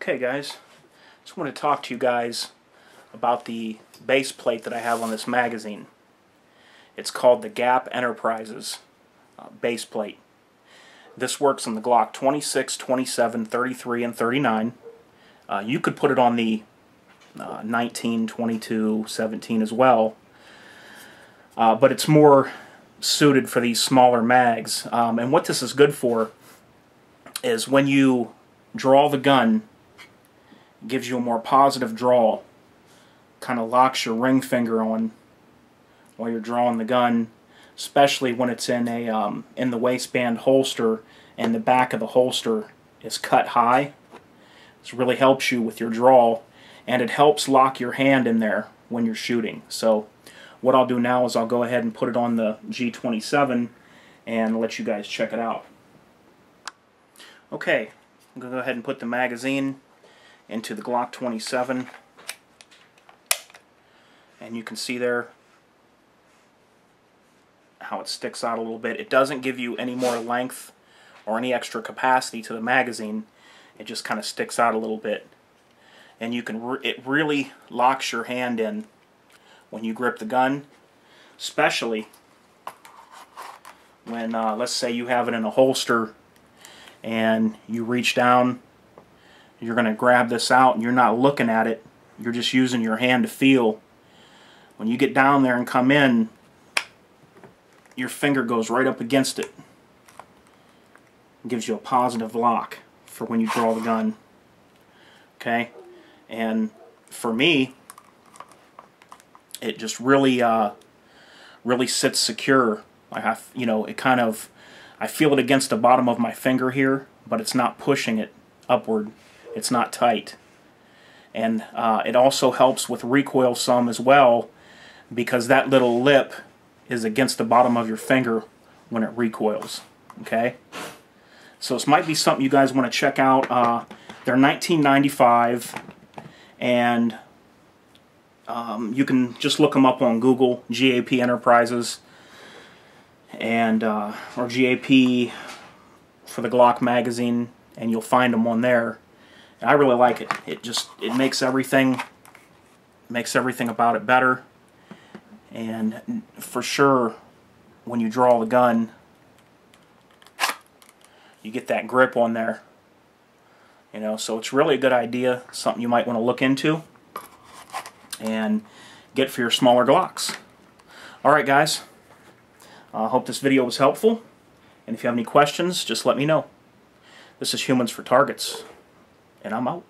Okay guys, just want to talk to you guys about the base plate that I have on this magazine. It's called the Gap Enterprises uh, base plate. This works on the Glock 26, 27, 33, and 39. Uh, you could put it on the uh, 19, 22, 17 as well. Uh, but it's more suited for these smaller mags. Um, and what this is good for is when you draw the gun, gives you a more positive draw. Kind of locks your ring finger on while you're drawing the gun, especially when it's in a um, in the waistband holster and the back of the holster is cut high. This really helps you with your draw, and it helps lock your hand in there when you're shooting. So what I'll do now is I'll go ahead and put it on the G27 and let you guys check it out. Okay, I'm going to go ahead and put the magazine into the Glock 27 and you can see there how it sticks out a little bit. It doesn't give you any more length or any extra capacity to the magazine. It just kind of sticks out a little bit. And you can re it really locks your hand in when you grip the gun, especially when, uh, let's say you have it in a holster and you reach down, you're going to grab this out and you're not looking at it, you're just using your hand to feel. When you get down there and come in, your finger goes right up against it. it gives you a positive lock for when you draw the gun. Okay? And for me, it just really uh, really sits secure. I have, you know, it kind of, I feel it against the bottom of my finger here, but it's not pushing it upward. It's not tight. And uh, it also helps with recoil some as well because that little lip is against the bottom of your finger when it recoils. Okay? So this might be something you guys want to check out. Uh, they're 1995 and um, you can just look them up on Google, GAP Enterprises, and uh, or GAP for the Glock magazine, and you'll find them on there. And I really like it. It just it makes everything makes everything about it better, and for sure, when you draw the gun, you get that grip on there. You know, so it's really a good idea, something you might want to look into and get for your smaller Glocks. Alright guys, I uh, hope this video was helpful, and if you have any questions, just let me know. This is Humans for Targets, and I'm out.